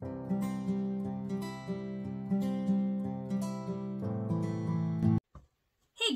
Hey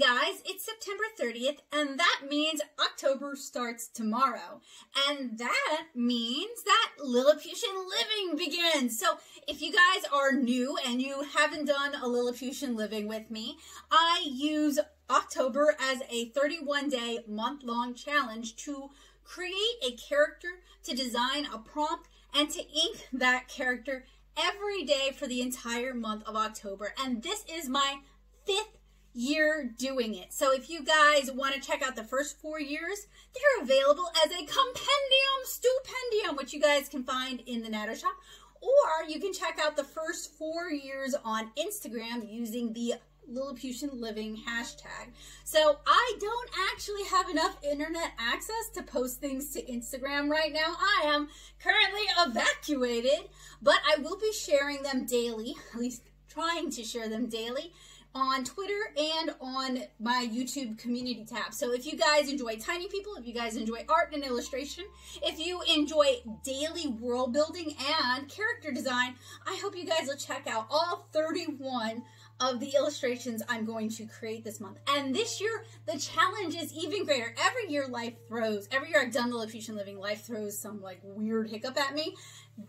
guys, it's September 30th, and that means October starts tomorrow. And that means that Lilliputian Living begins. So if you guys are new and you haven't done a Lilliputian Living with me, I use October as a 31 day month long challenge to create a character, to design a prompt, and to ink that character every day for the entire month of October. And this is my fifth year doing it. So if you guys want to check out the first four years, they're available as a compendium stupendium, which you guys can find in the Natter Shop. Or you can check out the first four years on Instagram using the Lilliputian Living hashtag. So I don't actually have enough internet access to post things to Instagram right now. I am currently evacuated, but I will be sharing them daily, at least trying to share them daily on Twitter and on my YouTube community tab. So if you guys enjoy tiny people, if you guys enjoy art and illustration, if you enjoy daily world building and character design, I hope you guys will check out all 31 of the illustrations I'm going to create this month. And this year, the challenge is even greater. Every year life throws, every year I've done the Lilliputian Living, life throws some like weird hiccup at me.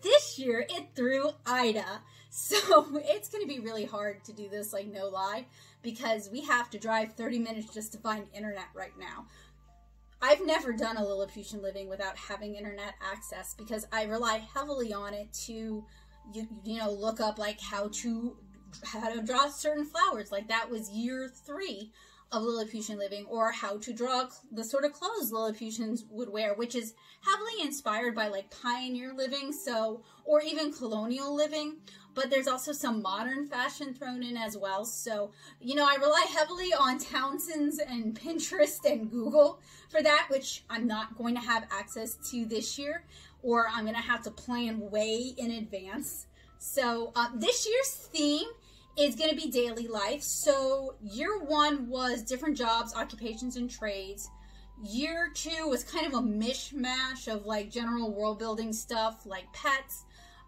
This year, it threw Ida. So it's to be really hard to do this, like no lie, because we have to drive 30 minutes just to find internet right now. I've never done a Lilliputian living without having internet access because I rely heavily on it to, you, you know, look up like how to how to draw certain flowers. Like that was year three of Lilliputian living, or how to draw the sort of clothes Lilliputians would wear, which is heavily inspired by like pioneer living, so or even colonial living. But there's also some modern fashion thrown in as well. So, you know, I rely heavily on Townsend's and Pinterest and Google for that, which I'm not going to have access to this year, or I'm going to have to plan way in advance. So, uh, this year's theme is going to be daily life. So year one was different jobs, occupations, and trades. Year two was kind of a mishmash of like general world building stuff like pets,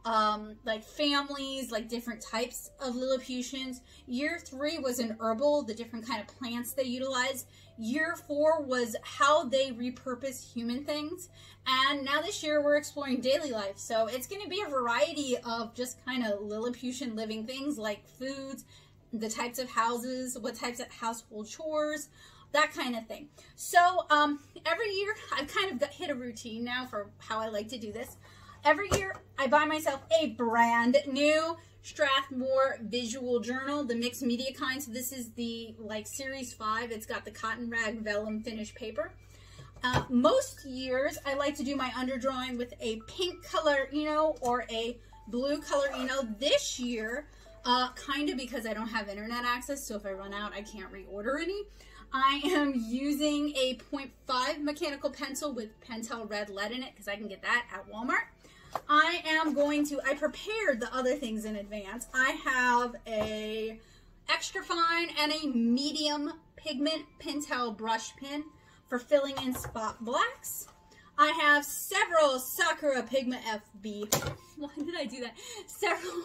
um, like families, like different types of Lilliputians. Year three was an herbal, the different kind of plants they utilize. Year four was how they repurpose human things. And now this year we're exploring daily life. So it's going to be a variety of just kind of Lilliputian living things like foods, the types of houses, what types of household chores, that kind of thing. So um, every year I've kind of got, hit a routine now for how I like to do this. Every year, I buy myself a brand new Strathmore visual journal, the mixed media kind. So this is the like series five. It's got the cotton rag vellum finish paper. Uh, most years, I like to do my underdrawing with a pink color, you know, or a blue color, know. This year, uh, kind of because I don't have internet access, so if I run out, I can't reorder any. I am using a 0.5 mechanical pencil with Pentel red lead in it because I can get that at Walmart. I am going to, I prepared the other things in advance. I have a extra fine and a medium pigment Pentel brush pen for filling in spot blacks. I have several Sakura Pigma FB. Why did I do that? Several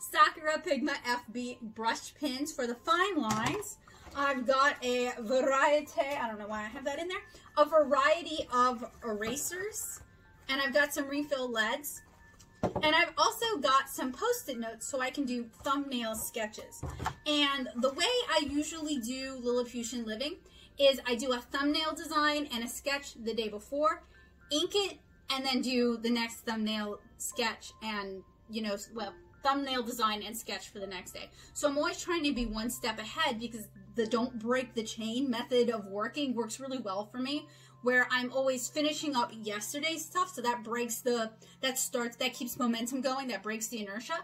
Sakura Pigma FB brush pins for the fine lines. I've got a variety, I don't know why I have that in there, a variety of erasers and I've got some refill leads. And I've also got some post-it notes so I can do thumbnail sketches. And the way I usually do Lilliputian Living is I do a thumbnail design and a sketch the day before, ink it, and then do the next thumbnail sketch and, you know, well, thumbnail design and sketch for the next day. So I'm always trying to be one step ahead because the don't break the chain method of working works really well for me where I'm always finishing up yesterday's stuff. So that breaks the, that starts, that keeps momentum going, that breaks the inertia.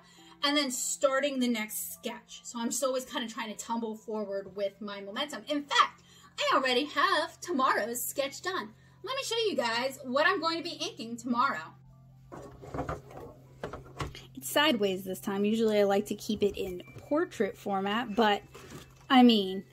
And then starting the next sketch. So I'm just always kind of trying to tumble forward with my momentum. In fact, I already have tomorrow's sketch done. Let me show you guys what I'm going to be inking tomorrow. It's sideways this time. Usually I like to keep it in portrait format, but I mean,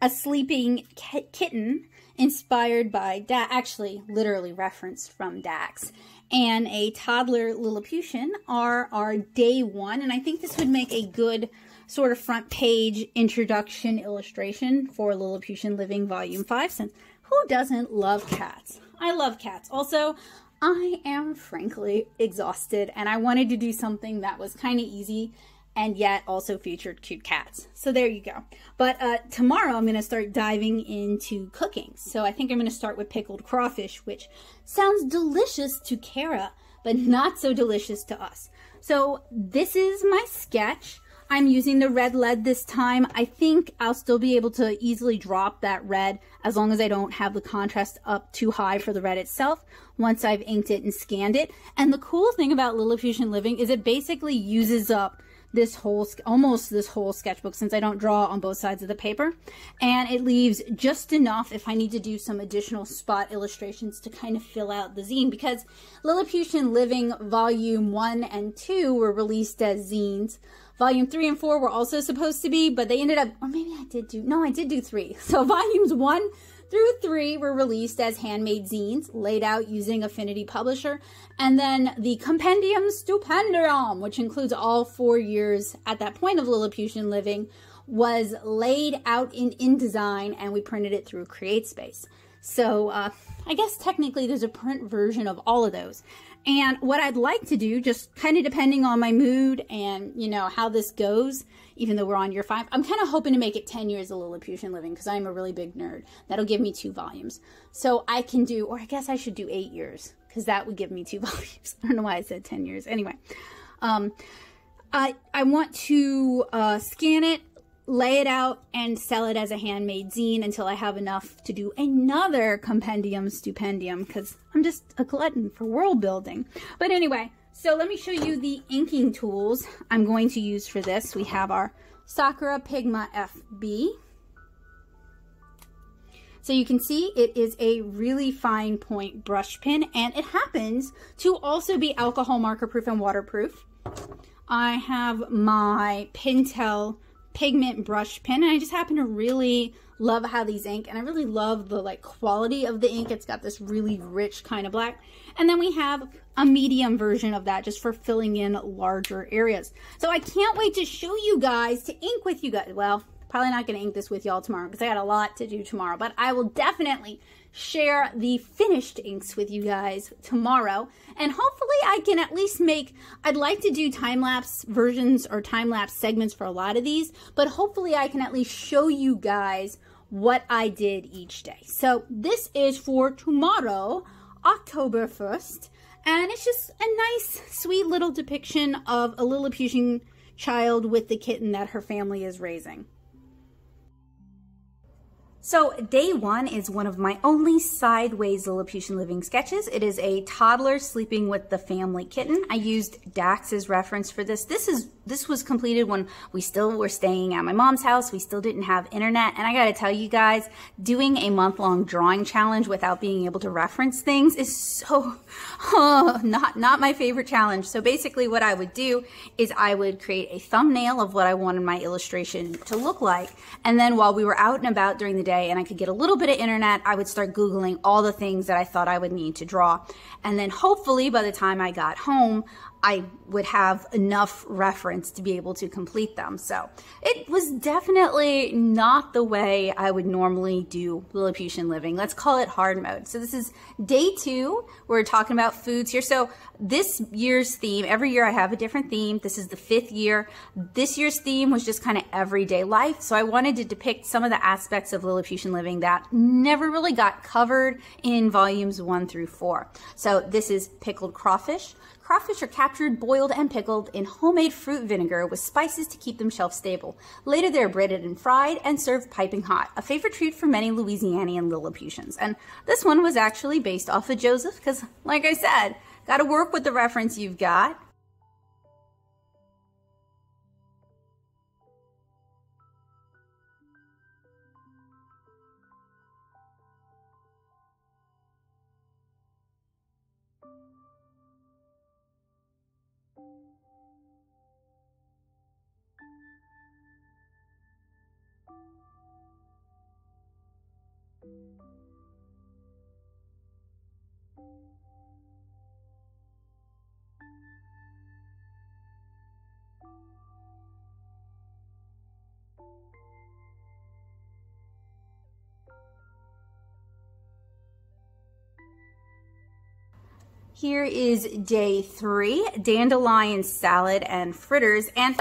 a sleeping kitten inspired by Dax, actually literally referenced from Dax. and a toddler Lilliputian are our day one. And I think this would make a good sort of front page introduction illustration for Lilliputian Living Volume 5. Since who doesn't love cats? I love cats. Also, I am frankly exhausted and I wanted to do something that was kind of easy and yet also featured cute cats. So there you go. But uh, tomorrow I'm going to start diving into cooking. So I think I'm going to start with pickled crawfish, which sounds delicious to Kara, but not so delicious to us. So this is my sketch. I'm using the red lead this time. I think I'll still be able to easily drop that red as long as I don't have the contrast up too high for the red itself once I've inked it and scanned it. And the cool thing about Lilliputian Living is it basically uses up this whole, almost this whole sketchbook since I don't draw on both sides of the paper. And it leaves just enough if I need to do some additional spot illustrations to kind of fill out the zine because Lilliputian Living Volume 1 and 2 were released as zines. Volume 3 and 4 were also supposed to be, but they ended up, or maybe I did do, no, I did do 3. So volumes 1 through 3 were released as handmade zines, laid out using Affinity Publisher. And then the Compendium Stupendium, which includes all four years at that point of Lilliputian living, was laid out in InDesign and we printed it through CreateSpace. So uh, I guess technically there's a print version of all of those. And what I'd like to do, just kind of depending on my mood and, you know, how this goes, even though we're on year five, I'm kind of hoping to make it 10 years of Lilliputian living because I'm a really big nerd. That'll give me two volumes. So I can do, or I guess I should do eight years because that would give me two volumes. I don't know why I said 10 years. Anyway, um, I, I want to uh, scan it lay it out and sell it as a handmade zine until I have enough to do another compendium stupendium because I'm just a glutton for world building. But anyway, so let me show you the inking tools I'm going to use for this. We have our Sakura Pigma FB. So you can see it is a really fine point brush pen and it happens to also be alcohol marker proof and waterproof. I have my Pentel pigment brush pen and I just happen to really love how these ink and I really love the like quality of the ink. It's got this really rich kind of black. And then we have a medium version of that just for filling in larger areas. So I can't wait to show you guys to ink with you guys. Well, probably not going to ink this with y'all tomorrow because I got a lot to do tomorrow, but I will definitely share the finished inks with you guys tomorrow. And hopefully I can at least make, I'd like to do time-lapse versions or time-lapse segments for a lot of these, but hopefully I can at least show you guys what I did each day. So this is for tomorrow, October 1st, and it's just a nice, sweet little depiction of a Lilliputian child with the kitten that her family is raising. So day one is one of my only sideways Lilliputian living sketches. It is a toddler sleeping with the family kitten. I used Dax's reference for this. This is this was completed when we still were staying at my mom's house. We still didn't have internet. And I gotta tell you guys, doing a month-long drawing challenge without being able to reference things is so oh, not, not my favorite challenge. So basically what I would do is I would create a thumbnail of what I wanted my illustration to look like. And then while we were out and about during the day, day and I could get a little bit of internet, I would start Googling all the things that I thought I would need to draw. And then hopefully by the time I got home, I would have enough reference to be able to complete them. So it was definitely not the way I would normally do Lilliputian living. Let's call it hard mode. So this is day two. We're talking about foods here. So this year's theme, every year I have a different theme. This is the fifth year. This year's theme was just kind of everyday life. So I wanted to depict some of the aspects of Lilliputian living that never really got covered in volumes one through four. So this is pickled crawfish. Crawfish are captured, boiled, and pickled in homemade fruit vinegar with spices to keep them shelf stable. Later, they're breaded and fried and served piping hot, a favorite treat for many Louisianian Lilliputians. And this one was actually based off of Joseph because, like I said, got to work with the reference you've got. Here is day three, dandelion salad and fritters. And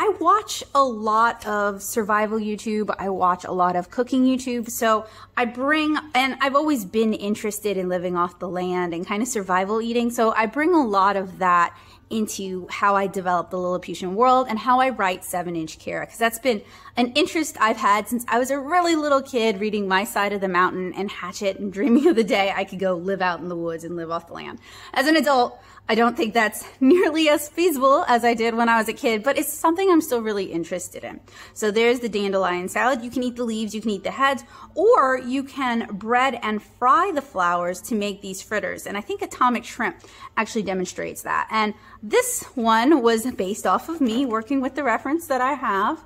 I watch a lot of survival YouTube. I watch a lot of cooking YouTube. So I bring, and I've always been interested in living off the land and kind of survival eating. So I bring a lot of that into how I develop the Lilliputian world and how I write seven inch Kara. Cause that's been an interest I've had since I was a really little kid reading My Side of the Mountain and Hatchet and dreaming of the day I could go live out in the woods and live off the land. As an adult, I don't think that's nearly as feasible as I did when I was a kid, but it's something I'm still really interested in. So there's the dandelion salad. You can eat the leaves, you can eat the heads, or you can bread and fry the flowers to make these fritters. And I think Atomic Shrimp actually demonstrates that. And this one was based off of me working with the reference that I have.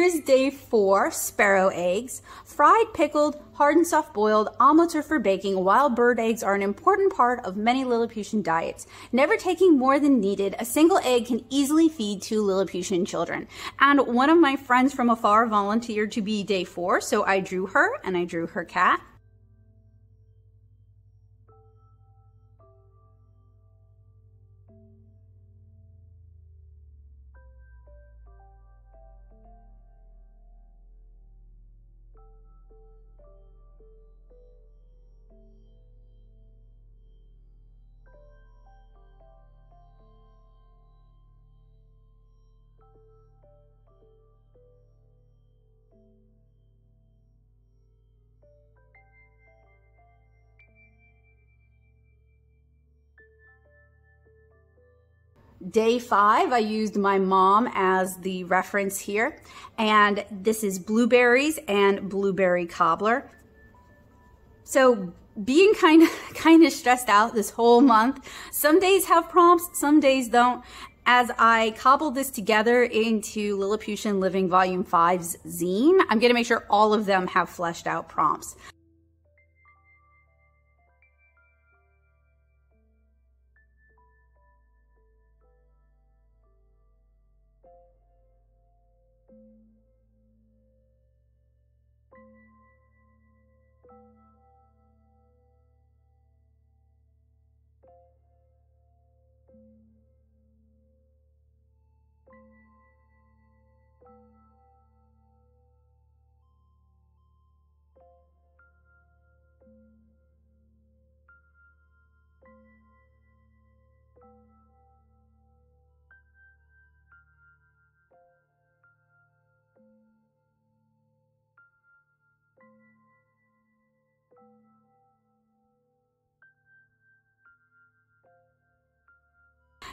Here's day four, sparrow eggs. Fried, pickled, hard and soft boiled, omelets are for baking. Wild bird eggs are an important part of many Lilliputian diets. Never taking more than needed, a single egg can easily feed two Lilliputian children. And one of my friends from afar volunteered to be day four, so I drew her and I drew her cat. Day five, I used my mom as the reference here. And this is blueberries and blueberry cobbler. So being kind of, kind of stressed out this whole month. Some days have prompts, some days don't. As I cobbled this together into Lilliputian Living Volume 5's zine, I'm going to make sure all of them have fleshed out prompts.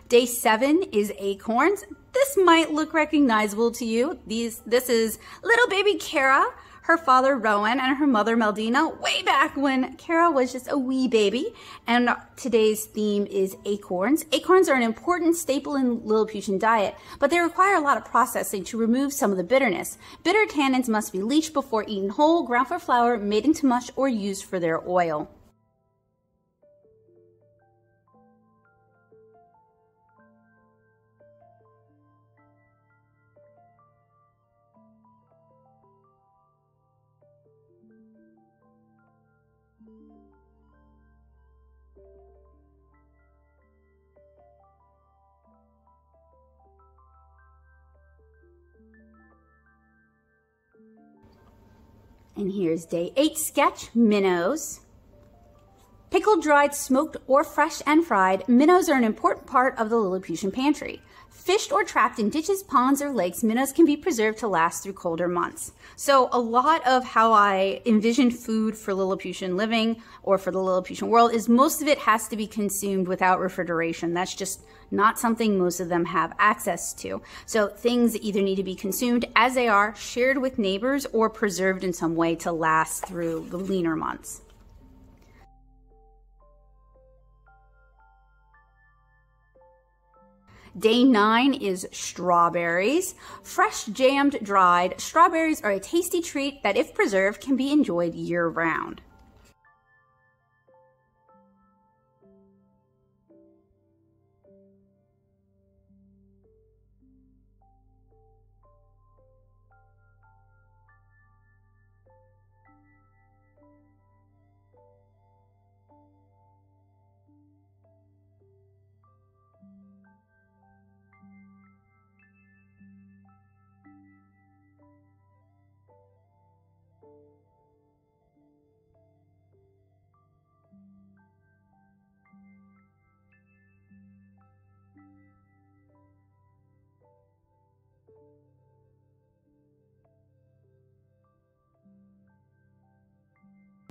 Day seven is acorns. This might look recognizable to you. These, this is little baby Kara, her father Rowan, and her mother Meldina way back when Kara was just a wee baby. And today's theme is acorns. Acorns are an important staple in Lilliputian diet, but they require a lot of processing to remove some of the bitterness. Bitter tannins must be leached before eaten whole, ground for flour, made into mush, or used for their oil. And here's day eight sketch, minnows. Pickled, dried, smoked, or fresh and fried, minnows are an important part of the Lilliputian pantry. Fished or trapped in ditches, ponds, or lakes, minnows can be preserved to last through colder months. So a lot of how I envision food for Lilliputian living or for the Lilliputian world is most of it has to be consumed without refrigeration. That's just not something most of them have access to. So things either need to be consumed as they are, shared with neighbors, or preserved in some way to last through the leaner months. Day nine is strawberries. Fresh jammed dried strawberries are a tasty treat that, if preserved, can be enjoyed year round.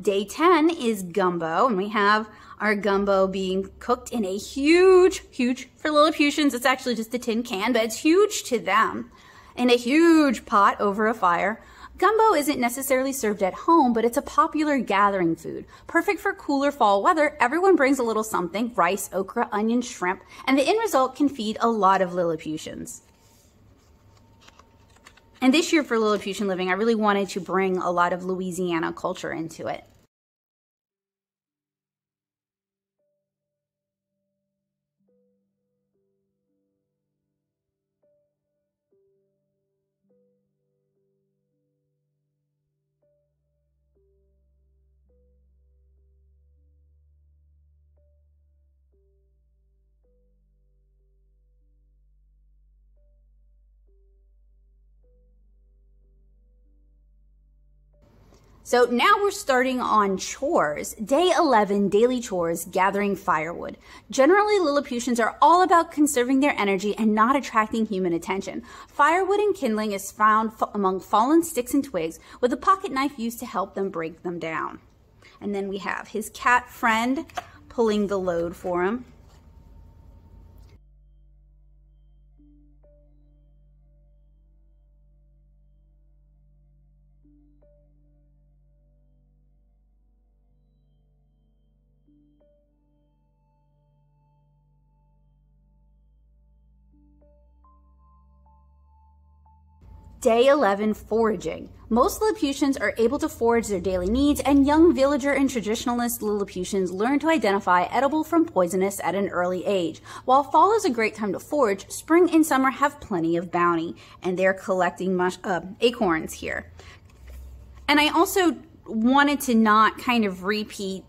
Day 10 is gumbo, and we have our gumbo being cooked in a huge, huge, for Lilliputians, it's actually just a tin can, but it's huge to them, in a huge pot over a fire. Gumbo isn't necessarily served at home, but it's a popular gathering food. Perfect for cooler fall weather, everyone brings a little something, rice, okra, onion, shrimp, and the end result can feed a lot of Lilliputians. And this year for Lilliputian Living, I really wanted to bring a lot of Louisiana culture into it. So now we're starting on chores. Day 11, daily chores, gathering firewood. Generally, Lilliputians are all about conserving their energy and not attracting human attention. Firewood and kindling is found among fallen sticks and twigs with a pocket knife used to help them break them down. And then we have his cat friend pulling the load for him. Day 11 Foraging. Most Lilliputians are able to forage their daily needs, and young villager and traditionalist Lilliputians learn to identify edible from poisonous at an early age. While fall is a great time to forage, spring and summer have plenty of bounty, and they're collecting mush, uh, acorns here. And I also wanted to not kind of repeat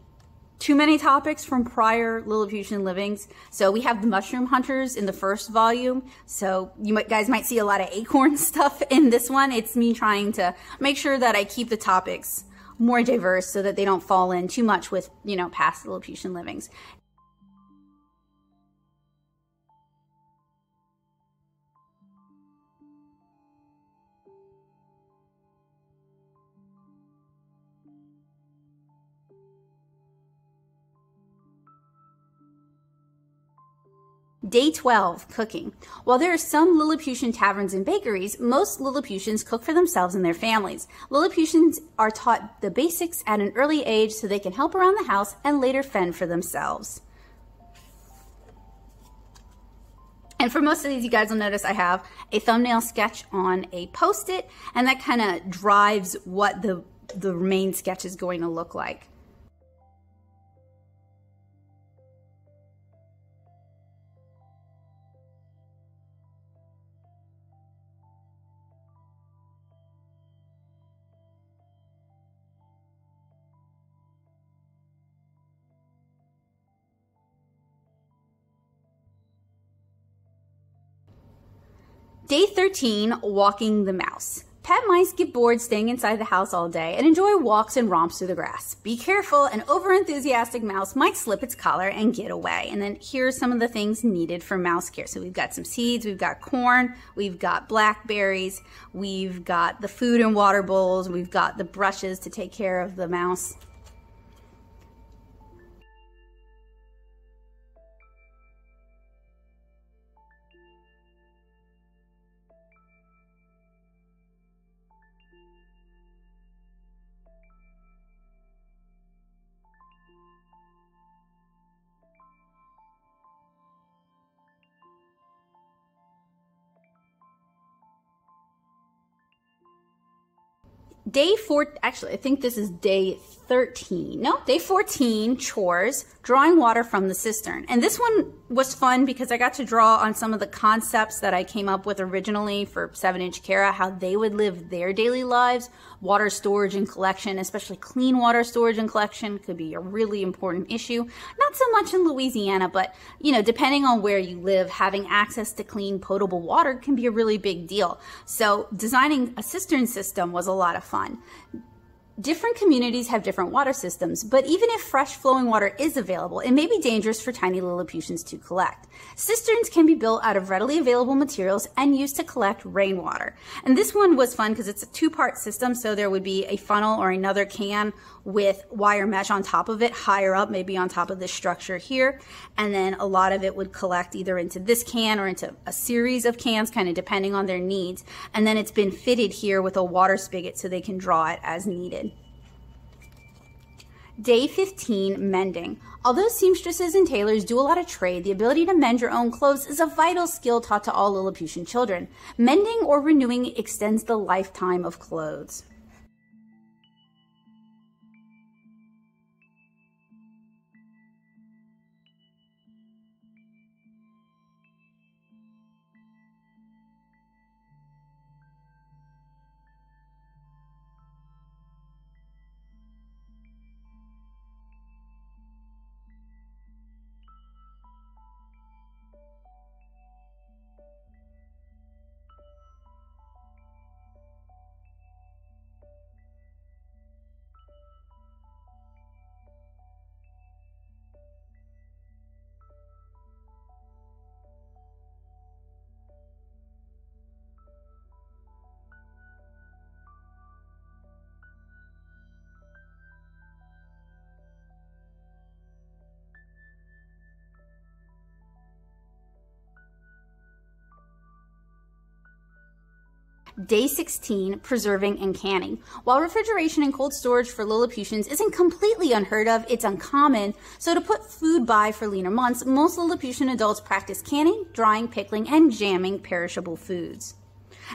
too many topics from prior Lilliputian livings. So we have the mushroom hunters in the first volume. So you might, guys might see a lot of acorn stuff in this one. It's me trying to make sure that I keep the topics more diverse so that they don't fall in too much with, you know, past Lilliputian livings. Day 12, cooking. While there are some Lilliputian taverns and bakeries, most Lilliputians cook for themselves and their families. Lilliputians are taught the basics at an early age so they can help around the house and later fend for themselves. And for most of these, you guys will notice I have a thumbnail sketch on a post-it, and that kind of drives what the, the main sketch is going to look like. Day 13, walking the mouse. Pet mice get bored staying inside the house all day and enjoy walks and romps through the grass. Be careful, an overenthusiastic mouse might slip its collar and get away. And then here's some of the things needed for mouse care. So we've got some seeds, we've got corn, we've got blackberries, we've got the food and water bowls, we've got the brushes to take care of the mouse. Day four, actually, I think this is day 13. No, day 14, chores, drawing water from the cistern. And this one was fun because I got to draw on some of the concepts that I came up with originally for 7 Inch Kara, how they would live their daily lives. Water storage and collection, especially clean water storage and collection, could be a really important issue. Not so much in Louisiana, but, you know, depending on where you live, having access to clean potable water can be a really big deal. So designing a cistern system was a lot of fun. Different communities have different water systems, but even if fresh flowing water is available, it may be dangerous for tiny Lilliputians to collect. Cisterns can be built out of readily available materials and used to collect rainwater. And this one was fun because it's a two-part system, so there would be a funnel or another can with wire mesh on top of it, higher up, maybe on top of this structure here. And then a lot of it would collect either into this can or into a series of cans, kind of depending on their needs. And then it's been fitted here with a water spigot so they can draw it as needed. Day 15, mending. Although seamstresses and tailors do a lot of trade, the ability to mend your own clothes is a vital skill taught to all Lilliputian children. Mending or renewing extends the lifetime of clothes. Day 16, preserving and canning. While refrigeration and cold storage for Lilliputians isn't completely unheard of, it's uncommon. So to put food by for leaner months, most Lilliputian adults practice canning, drying, pickling, and jamming perishable foods.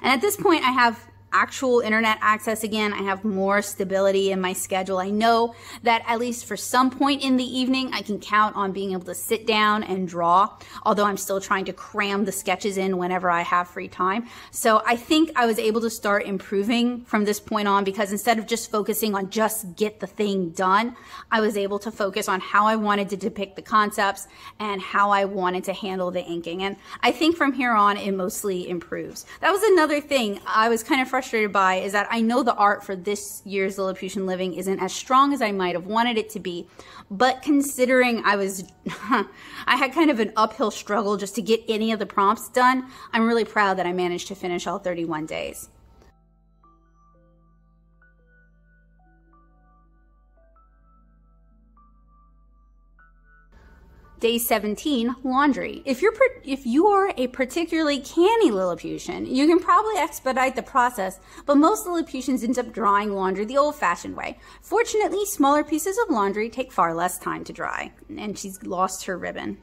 And at this point, I have actual internet access again. I have more stability in my schedule. I know that at least for some point in the evening, I can count on being able to sit down and draw, although I'm still trying to cram the sketches in whenever I have free time. So I think I was able to start improving from this point on because instead of just focusing on just get the thing done, I was able to focus on how I wanted to depict the concepts and how I wanted to handle the inking. And I think from here on, it mostly improves. That was another thing I was kind of frustrated frustrated by is that I know the art for this year's Lilliputian Living isn't as strong as I might have wanted it to be. But considering I was, I had kind of an uphill struggle just to get any of the prompts done, I'm really proud that I managed to finish all 31 days. Day 17, laundry. If you're if you are a particularly canny Lilliputian, you can probably expedite the process, but most Lilliputians end up drying laundry the old-fashioned way. Fortunately, smaller pieces of laundry take far less time to dry. And she's lost her ribbon.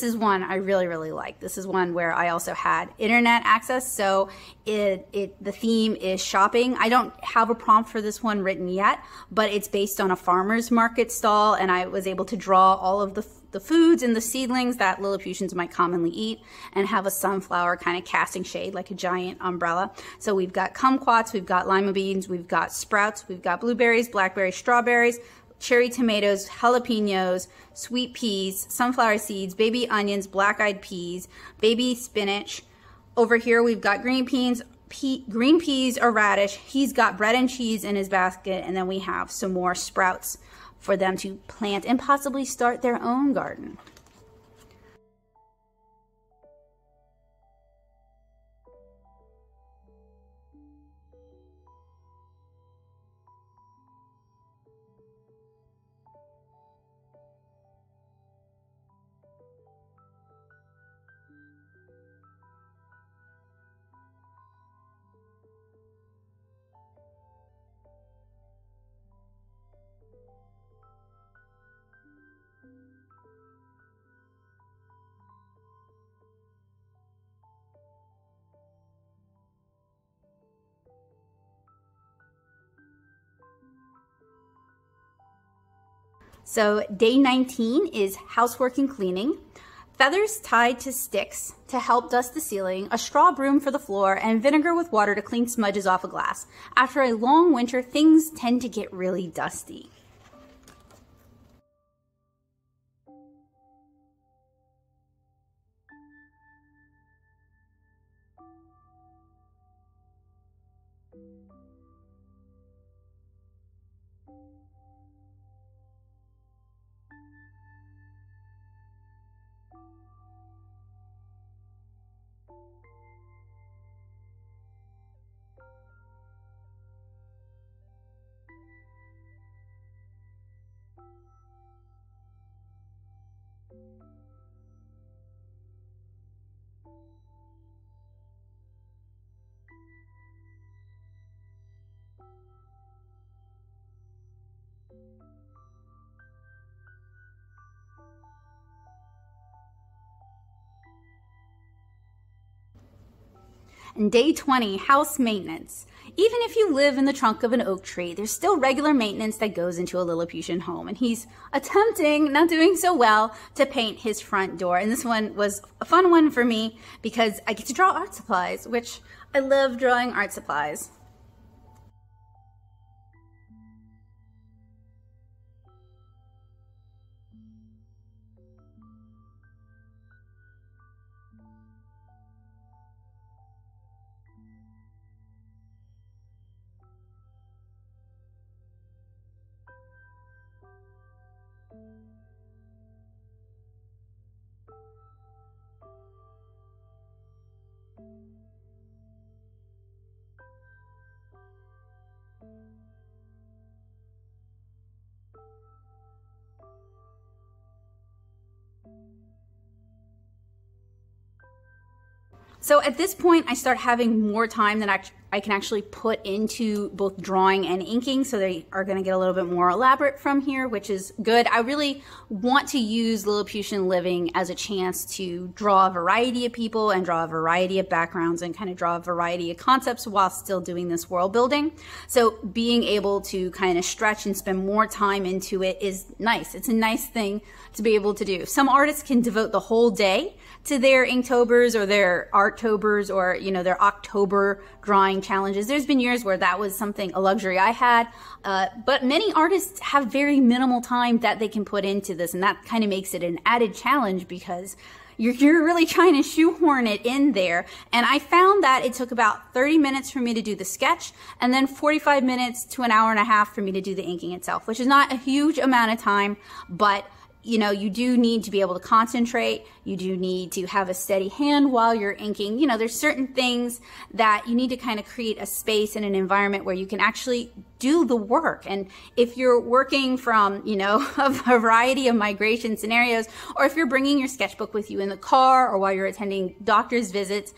This is one I really, really like. This is one where I also had internet access. So it, it, the theme is shopping. I don't have a prompt for this one written yet, but it's based on a farmer's market stall. And I was able to draw all of the, the foods and the seedlings that Lilliputians might commonly eat and have a sunflower kind of casting shade like a giant umbrella. So we've got kumquats, we've got lima beans, we've got sprouts, we've got blueberries, blackberries, strawberries, cherry tomatoes, jalapenos, sweet peas, sunflower seeds, baby onions, black-eyed peas, baby spinach. Over here we've got green peas, pea, green peas or radish. He's got bread and cheese in his basket, and then we have some more sprouts for them to plant and possibly start their own garden. So day 19 is housework and cleaning. Feathers tied to sticks to help dust the ceiling, a straw broom for the floor, and vinegar with water to clean smudges off a glass. After a long winter, things tend to get really dusty. And day 20, house maintenance. Even if you live in the trunk of an oak tree, there's still regular maintenance that goes into a Lilliputian home. And he's attempting, not doing so well, to paint his front door. And this one was a fun one for me because I get to draw art supplies, which I love drawing art supplies. So at this point, I start having more time than I, I can actually put into both drawing and inking. So they are going to get a little bit more elaborate from here, which is good. I really want to use Lilliputian Living as a chance to draw a variety of people and draw a variety of backgrounds and kind of draw a variety of concepts while still doing this world building. So being able to kind of stretch and spend more time into it is nice. It's a nice thing to be able to do. Some artists can devote the whole day to their Inktobers or their Artobers or, you know, their October drawing challenges. There's been years where that was something, a luxury I had. Uh, but many artists have very minimal time that they can put into this. And that kind of makes it an added challenge because you're, you're really trying to shoehorn it in there. And I found that it took about 30 minutes for me to do the sketch and then 45 minutes to an hour and a half for me to do the inking itself, which is not a huge amount of time, but you know, you do need to be able to concentrate. You do need to have a steady hand while you're inking. You know, there's certain things that you need to kind of create a space and an environment where you can actually do the work. And if you're working from, you know, a variety of migration scenarios, or if you're bringing your sketchbook with you in the car or while you're attending doctor's visits,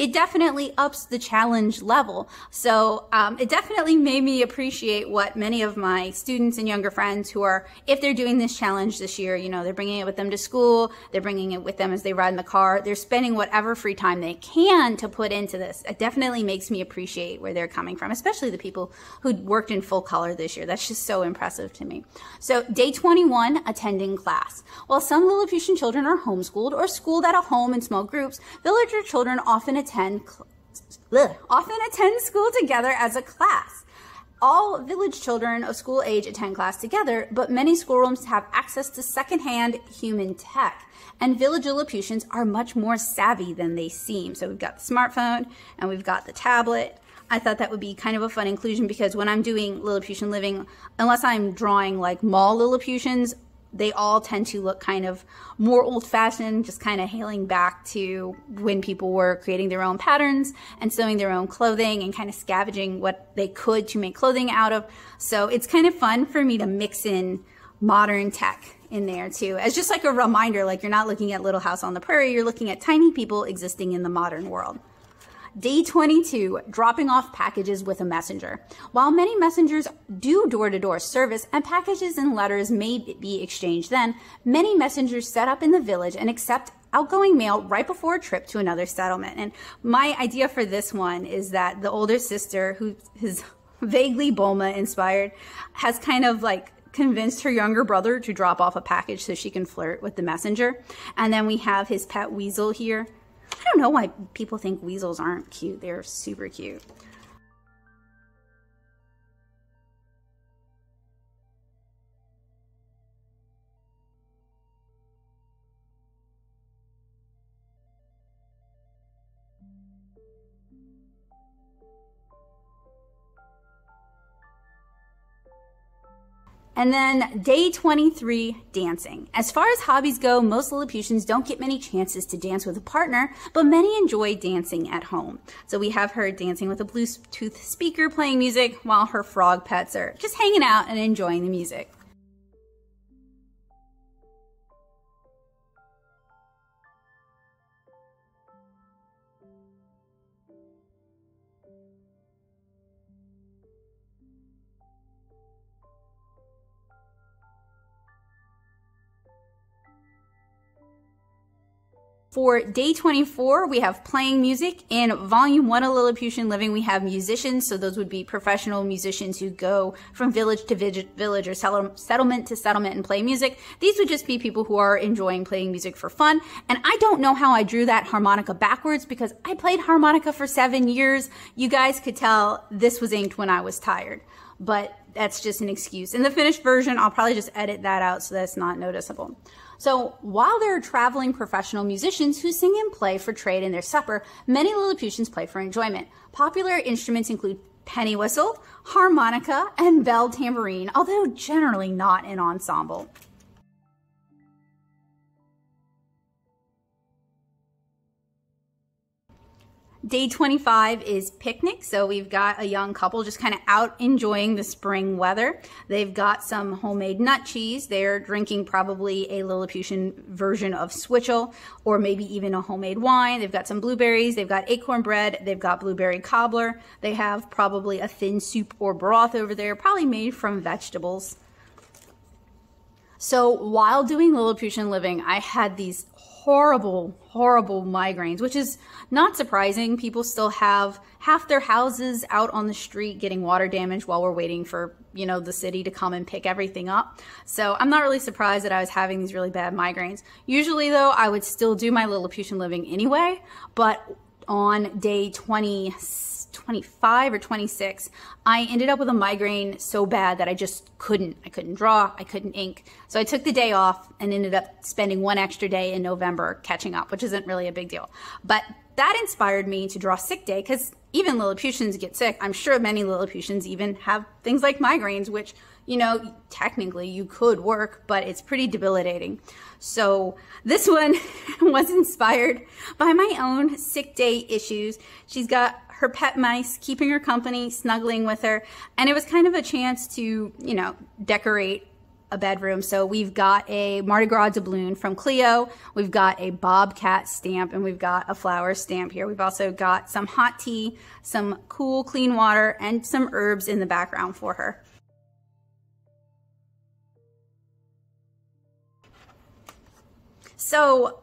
it definitely ups the challenge level. So um, it definitely made me appreciate what many of my students and younger friends who are, if they're doing this challenge this year, you know, they're bringing it with them to school, they're bringing it with them as they ride in the car, they're spending whatever free time they can to put into this. It definitely makes me appreciate where they're coming from, especially the people who worked in full color this year. That's just so impressive to me. So day 21, attending class. While some Lilliputian children are homeschooled or schooled at a home in small groups, villager children often attend attend ugh, often attend school together as a class. All village children of school age attend class together, but many schoolrooms have access to secondhand human tech. And village Lilliputians are much more savvy than they seem. So we've got the smartphone and we've got the tablet. I thought that would be kind of a fun inclusion because when I'm doing Lilliputian living, unless I'm drawing like mall Lilliputians, they all tend to look kind of more old fashioned, just kind of hailing back to when people were creating their own patterns and sewing their own clothing and kind of scavenging what they could to make clothing out of. So it's kind of fun for me to mix in modern tech in there too, as just like a reminder, like you're not looking at Little House on the Prairie, you're looking at tiny people existing in the modern world. Day 22, dropping off packages with a messenger. While many messengers do door-to-door service and packages and letters may be exchanged then, many messengers set up in the village and accept outgoing mail right before a trip to another settlement. And my idea for this one is that the older sister, who is vaguely Bulma inspired, has kind of like convinced her younger brother to drop off a package so she can flirt with the messenger. And then we have his pet weasel here. I don't know why people think weasels aren't cute. They're super cute. And then day 23, dancing. As far as hobbies go, most Lilliputians don't get many chances to dance with a partner, but many enjoy dancing at home. So we have her dancing with a Bluetooth speaker playing music while her frog pets are just hanging out and enjoying the music. For day 24, we have playing music. In volume one of Lilliputian Living, we have musicians. So those would be professional musicians who go from village to village or settlement to settlement and play music. These would just be people who are enjoying playing music for fun. And I don't know how I drew that harmonica backwards because I played harmonica for seven years. You guys could tell this was inked when I was tired, but that's just an excuse. In the finished version, I'll probably just edit that out so that's not noticeable. So while there are traveling professional musicians who sing and play for trade in their supper, many Lilliputians play for enjoyment. Popular instruments include penny whistle, harmonica, and bell tambourine, although generally not in ensemble. Day 25 is picnic. So we've got a young couple just kind of out enjoying the spring weather. They've got some homemade nut cheese. They're drinking probably a Lilliputian version of switchel or maybe even a homemade wine. They've got some blueberries. They've got acorn bread. They've got blueberry cobbler. They have probably a thin soup or broth over there, probably made from vegetables. So while doing Lilliputian living, I had these horrible, horrible migraines, which is not surprising. People still have half their houses out on the street getting water damage while we're waiting for, you know, the city to come and pick everything up. So I'm not really surprised that I was having these really bad migraines. Usually though, I would still do my Lilliputian living anyway, but on day 20, 25 or 26, I ended up with a migraine so bad that I just couldn't. I couldn't draw, I couldn't ink. So I took the day off and ended up spending one extra day in November catching up, which isn't really a big deal. But that inspired me to draw sick day because even Lilliputians get sick. I'm sure many Lilliputians even have things like migraines, which, you know, technically you could work, but it's pretty debilitating. So this one was inspired by my own sick day issues. She's got her pet mice keeping her company, snuggling with her, and it was kind of a chance to, you know, decorate a bedroom. So we've got a Mardi Gras doubloon from Cleo. We've got a Bobcat stamp and we've got a flower stamp here. We've also got some hot tea, some cool clean water, and some herbs in the background for her. So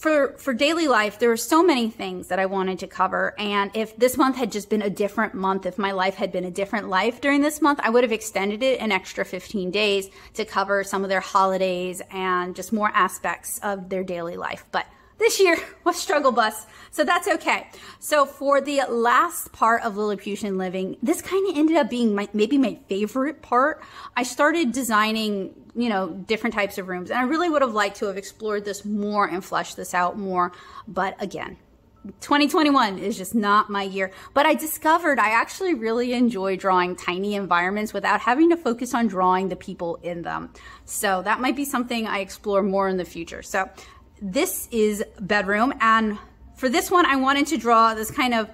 for for daily life there were so many things that i wanted to cover. And if this month had just been a different month if my life had been a different life during this month i would have extended it an extra 15 days to cover some of their holidays and just more aspects of their daily life. But this year was struggle bus, so that's okay. So for the last part of Lilliputian living, this kind of ended up being my, maybe my favorite part. I started designing, you know, different types of rooms, and I really would have liked to have explored this more and fleshed this out more, but again, 2021 is just not my year. But I discovered I actually really enjoy drawing tiny environments without having to focus on drawing the people in them. So that might be something I explore more in the future. So this is bedroom. And for this one, I wanted to draw this kind of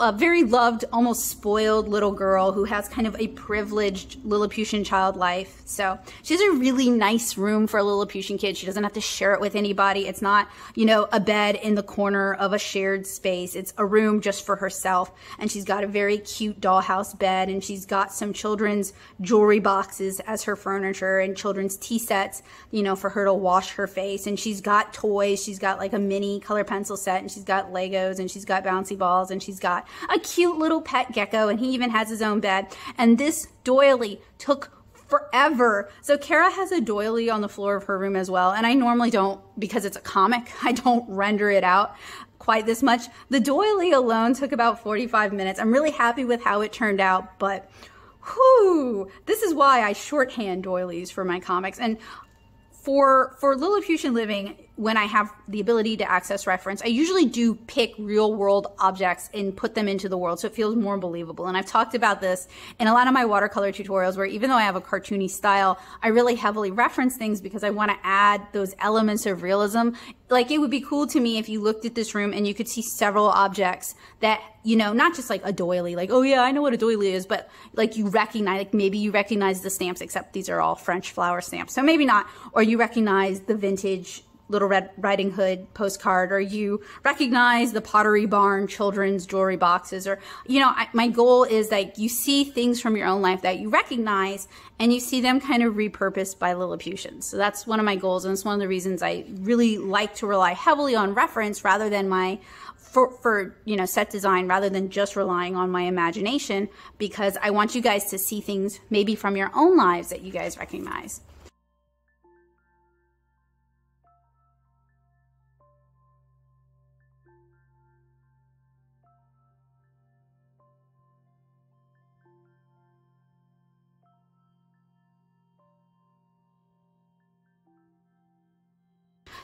a very loved, almost spoiled little girl who has kind of a privileged Lilliputian child life. So she has a really nice room for a Lilliputian kid. She doesn't have to share it with anybody. It's not, you know, a bed in the corner of a shared space. It's a room just for herself. And she's got a very cute dollhouse bed and she's got some children's jewelry boxes as her furniture and children's tea sets, you know, for her to wash her face. And she's got toys. She's got like a mini color pencil set and she's got Legos and she's got bouncy balls and she's got a cute little pet gecko, and he even has his own bed. And this doily took forever. So Kara has a doily on the floor of her room as well. And I normally don't, because it's a comic, I don't render it out quite this much. The doily alone took about 45 minutes. I'm really happy with how it turned out, but whew, this is why I shorthand doilies for my comics. And for for Lilliputian Living, when I have the ability to access reference, I usually do pick real world objects and put them into the world so it feels more believable. And I've talked about this in a lot of my watercolor tutorials where even though I have a cartoony style, I really heavily reference things because I want to add those elements of realism. Like it would be cool to me if you looked at this room and you could see several objects that, you know, not just like a doily, like, oh yeah, I know what a doily is, but like you recognize, like maybe you recognize the stamps, except these are all French flower stamps. So maybe not, or you recognize the vintage Little Red Riding Hood postcard, or you recognize the Pottery Barn children's jewelry boxes, or, you know, I, my goal is that you see things from your own life that you recognize and you see them kind of repurposed by Lilliputians. So that's one of my goals, and it's one of the reasons I really like to rely heavily on reference rather than my for, for you know set design rather than just relying on my imagination because I want you guys to see things maybe from your own lives that you guys recognize.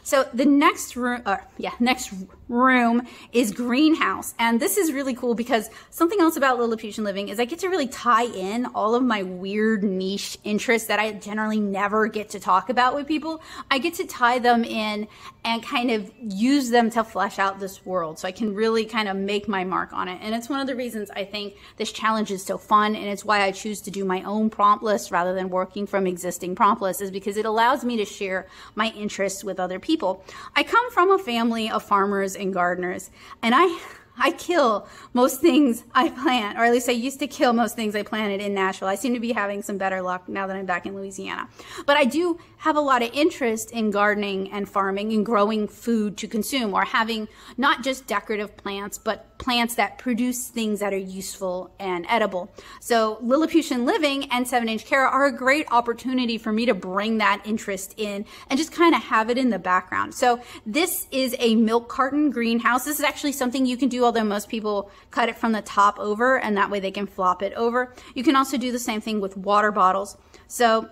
So the next room, or yeah, next room is greenhouse. And this is really cool because something else about Lilliputian living is I get to really tie in all of my weird niche interests that I generally never get to talk about with people. I get to tie them in and kind of use them to flesh out this world. So I can really kind of make my mark on it. And it's one of the reasons I think this challenge is so fun. And it's why I choose to do my own prompt list rather than working from existing prompt lists is because it allows me to share my interests with other people. I come from a family of farmers and gardeners, and I I kill most things I plant, or at least I used to kill most things I planted in Nashville. I seem to be having some better luck now that I'm back in Louisiana. But I do have a lot of interest in gardening and farming and growing food to consume or having not just decorative plants, but plants that produce things that are useful and edible. So Lilliputian Living and 7-Inch Kara are a great opportunity for me to bring that interest in and just kind of have it in the background. So this is a milk carton greenhouse. This is actually something you can do, although most people cut it from the top over and that way they can flop it over. You can also do the same thing with water bottles. So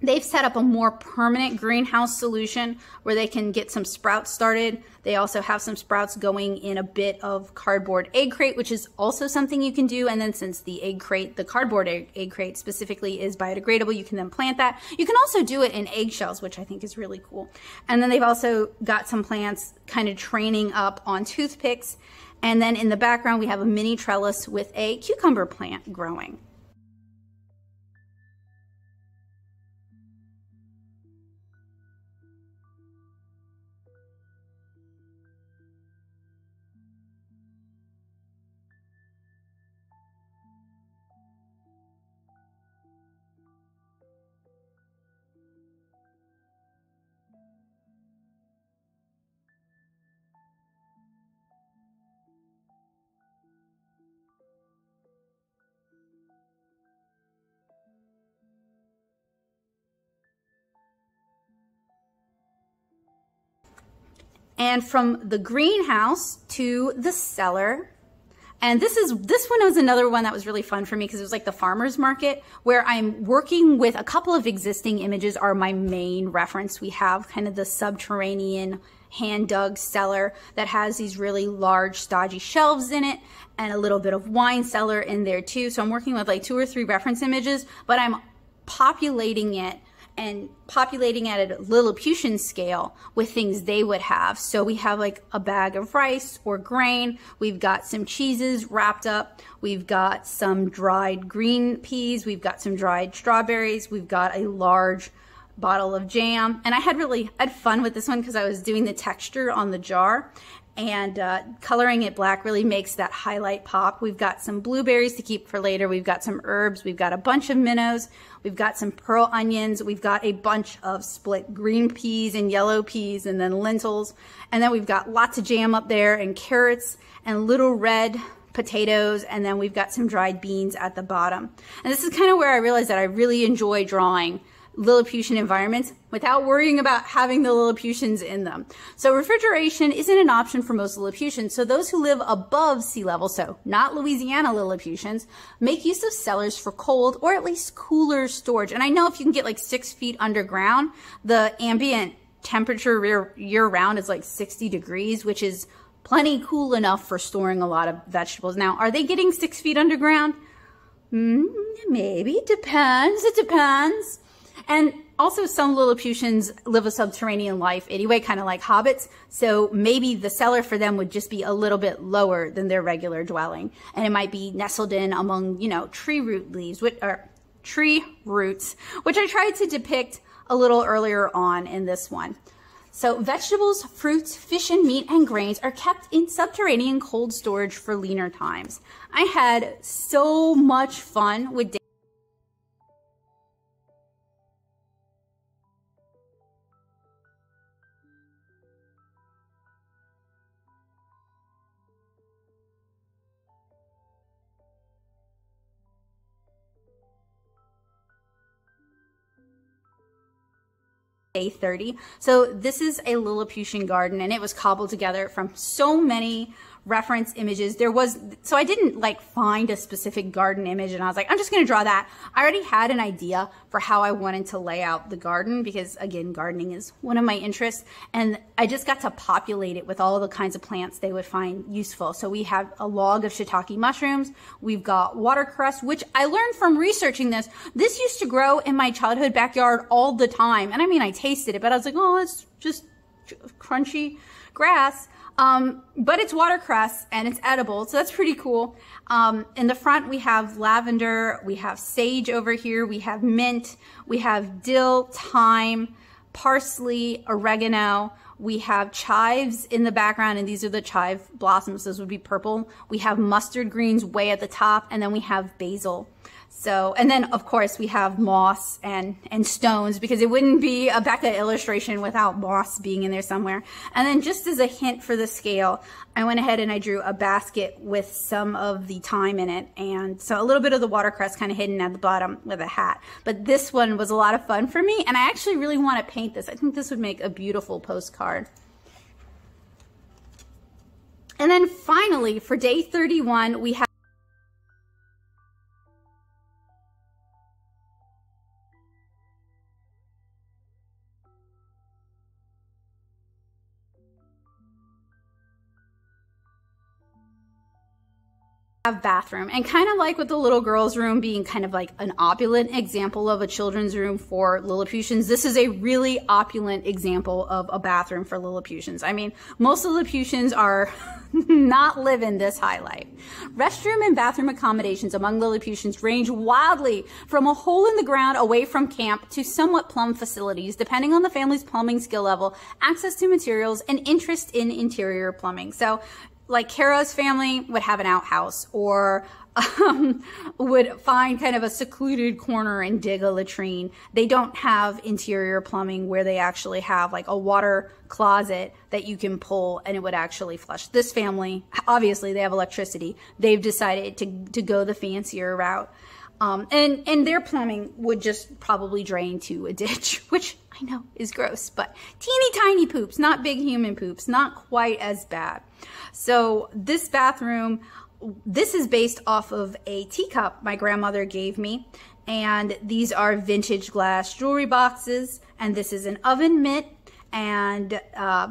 They've set up a more permanent greenhouse solution where they can get some sprouts started. They also have some sprouts going in a bit of cardboard egg crate, which is also something you can do. And then since the egg crate, the cardboard egg, egg crate specifically is biodegradable, you can then plant that. You can also do it in eggshells, which I think is really cool. And then they've also got some plants kind of training up on toothpicks. And then in the background, we have a mini trellis with a cucumber plant growing. And from the greenhouse to the cellar. And this is this one was another one that was really fun for me because it was like the farmers market where I'm working with a couple of existing images are my main reference. We have kind of the subterranean hand dug cellar that has these really large stodgy shelves in it and a little bit of wine cellar in there too. So I'm working with like two or three reference images, but I'm populating it and populating at a Lilliputian scale with things they would have. So we have like a bag of rice or grain. We've got some cheeses wrapped up. We've got some dried green peas. We've got some dried strawberries. We've got a large bottle of jam. And I had really had fun with this one because I was doing the texture on the jar and uh, coloring it black really makes that highlight pop. We've got some blueberries to keep for later. We've got some herbs. We've got a bunch of minnows. We've got some pearl onions. We've got a bunch of split green peas and yellow peas and then lentils. And then we've got lots of jam up there and carrots and little red potatoes, and then we've got some dried beans at the bottom. And this is kind of where I realized that I really enjoy drawing Lilliputian environments without worrying about having the Lilliputians in them. So refrigeration isn't an option for most Lilliputians. So those who live above sea level, so not Louisiana Lilliputians, make use of cellars for cold or at least cooler storage. And I know if you can get like six feet underground, the ambient temperature year, round is like 60 degrees, which is plenty cool enough for storing a lot of vegetables. Now, are they getting six feet underground? Mm, maybe. Depends. It depends. And also some Lilliputians live a subterranean life anyway, kind of like hobbits. So maybe the cellar for them would just be a little bit lower than their regular dwelling. And it might be nestled in among, you know, tree root leaves, which are tree roots, which I tried to depict a little earlier on in this one. So vegetables, fruits, fish, and meat and grains are kept in subterranean cold storage for leaner times. I had so much fun with day 30. So this is a Lilliputian garden and it was cobbled together from so many reference images. There was, so I didn't like find a specific garden image and I was like, I'm just going to draw that. I already had an idea for how I wanted to lay out the garden because again, gardening is one of my interests. And I just got to populate it with all the kinds of plants they would find useful. So we have a log of shiitake mushrooms. We've got watercress, which I learned from researching this. This used to grow in my childhood backyard all the time. And I mean, I tasted it, but I was like, oh, it's just crunchy grass. Um, but it's watercress and it's edible, so that's pretty cool. Um, in the front, we have lavender, we have sage over here, we have mint, we have dill, thyme, parsley, oregano, we have chives in the background, and these are the chive blossoms. Those would be purple. We have mustard greens way at the top, and then we have basil. So, and then of course we have moss and, and stones because it wouldn't be a Becca illustration without moss being in there somewhere. And then just as a hint for the scale, I went ahead and I drew a basket with some of the thyme in it. And so a little bit of the watercress kind of hidden at the bottom with a hat. But this one was a lot of fun for me. And I actually really want to paint this. I think this would make a beautiful postcard. And then finally, for day 31, we have bathroom and kind of like with the little girl's room being kind of like an opulent example of a children's room for Lilliputians, this is a really opulent example of a bathroom for Lilliputians. I mean, most Lilliputians are not living this high life. Restroom and bathroom accommodations among Lilliputians range wildly from a hole in the ground away from camp to somewhat plum facilities, depending on the family's plumbing skill level, access to materials, and interest in interior plumbing. So like Kara's family would have an outhouse or um, would find kind of a secluded corner and dig a latrine. They don't have interior plumbing where they actually have like a water closet that you can pull and it would actually flush. This family, obviously they have electricity. They've decided to, to go the fancier route. Um, and, and their plumbing would just probably drain to a ditch, which I know is gross, but teeny tiny poops, not big human poops, not quite as bad. So this bathroom, this is based off of a teacup my grandmother gave me. And these are vintage glass jewelry boxes. And this is an oven mitt. And uh,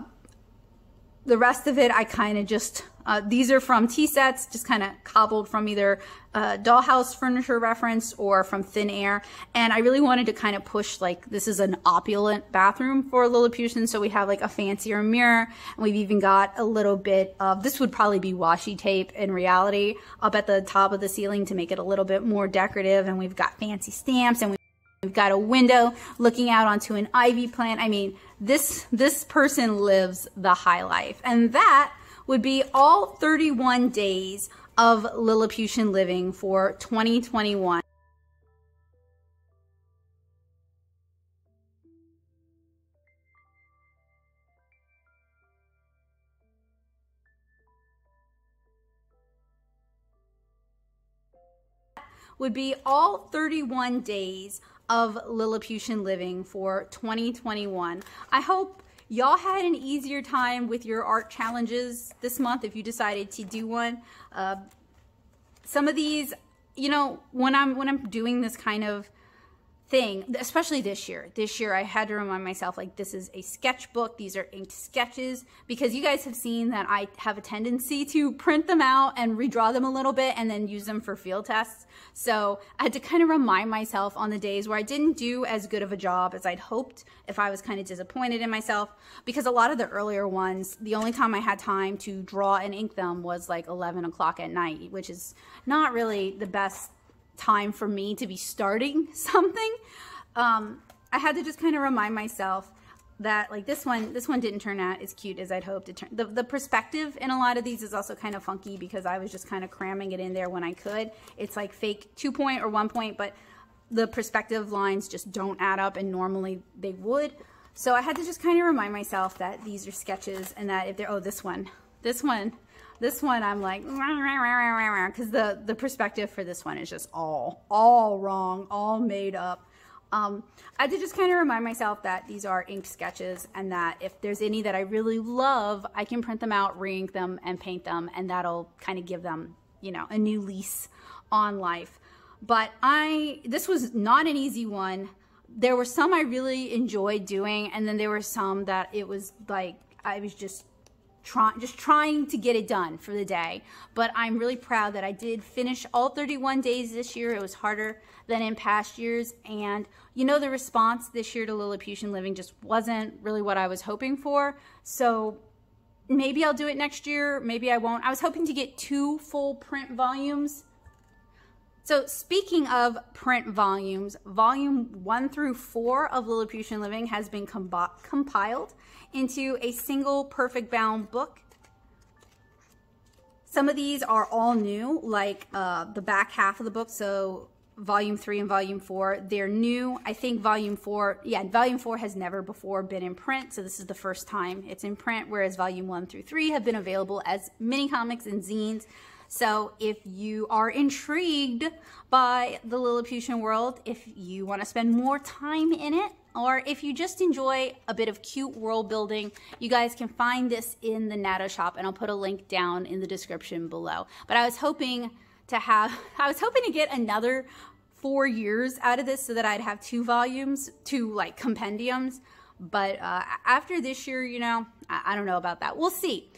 the rest of it, I kind of just uh, these are from tea sets, just kind of cobbled from either uh, dollhouse furniture reference or from thin air. And I really wanted to kind of push like this is an opulent bathroom for a Lilliputian. So we have like a fancier mirror and we've even got a little bit of, this would probably be washi tape in reality up at the top of the ceiling to make it a little bit more decorative. And we've got fancy stamps and we've got a window looking out onto an ivy plant. I mean, this, this person lives the high life and that would be all 31 days of Lilliputian living for 2021. would be all 31 days of Lilliputian living for 2021. I hope y'all had an easier time with your art challenges this month if you decided to do one. Uh, some of these, you know, when I'm when I'm doing this kind of thing, especially this year. This year, I had to remind myself like this is a sketchbook. These are inked sketches because you guys have seen that I have a tendency to print them out and redraw them a little bit and then use them for field tests. So I had to kind of remind myself on the days where I didn't do as good of a job as I'd hoped if I was kind of disappointed in myself because a lot of the earlier ones, the only time I had time to draw and ink them was like 11 o'clock at night, which is not really the best time for me to be starting something. Um, I had to just kind of remind myself that like this one, this one didn't turn out as cute as I'd hoped. It turn, the, the perspective in a lot of these is also kind of funky because I was just kind of cramming it in there when I could. It's like fake two point or one point, but the perspective lines just don't add up and normally they would. So I had to just kind of remind myself that these are sketches and that if they're, oh, this one, this one this one I'm like, because the, the perspective for this one is just all, all wrong, all made up. Um, I to just kind of remind myself that these are ink sketches and that if there's any that I really love, I can print them out, re-ink them, and paint them, and that'll kind of give them, you know, a new lease on life. But I, this was not an easy one. There were some I really enjoyed doing, and then there were some that it was like, I was just trying just trying to get it done for the day. But I'm really proud that I did finish all 31 days this year. It was harder than in past years. And you know, the response this year to Lilliputian Living just wasn't really what I was hoping for. So maybe I'll do it next year. Maybe I won't. I was hoping to get two full print volumes. So speaking of print volumes, volume one through four of Lilliputian Living has been compiled into a single perfect bound book. Some of these are all new, like uh, the back half of the book. So volume three and volume four, they're new. I think volume four, yeah, volume four has never before been in print. So this is the first time it's in print, whereas volume one through three have been available as mini comics and zines. So if you are intrigued by the Lilliputian world, if you want to spend more time in it, or if you just enjoy a bit of cute world building, you guys can find this in the Natto shop and I'll put a link down in the description below. But I was hoping to have, I was hoping to get another four years out of this so that I'd have two volumes, two like compendiums. But uh, after this year, you know, I, I don't know about that. We'll see.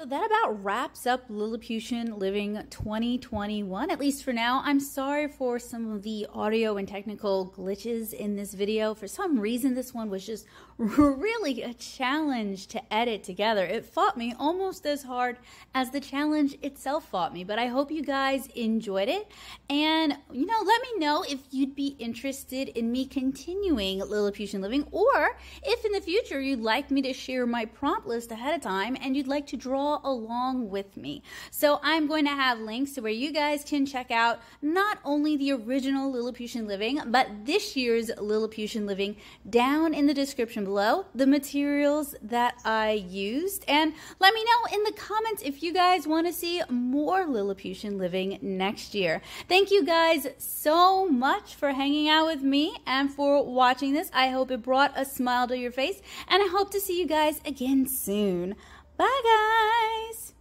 So that about wraps up Lilliputian Living 2021, at least for now. I'm sorry for some of the audio and technical glitches in this video. For some reason, this one was just really a challenge to edit together. It fought me almost as hard as the challenge itself fought me, but I hope you guys enjoyed it. And, you know, let me know if you'd be interested in me continuing Lilliputian Living or if in the future you'd like me to share my prompt list ahead of time and you'd like to draw along with me. So I'm going to have links to where you guys can check out not only the original Lilliputian Living, but this year's Lilliputian Living down in the description below the materials that I used. And let me know in the comments if you guys want to see more Lilliputian living next year. Thank you guys so much for hanging out with me and for watching this. I hope it brought a smile to your face and I hope to see you guys again soon. Bye, guys.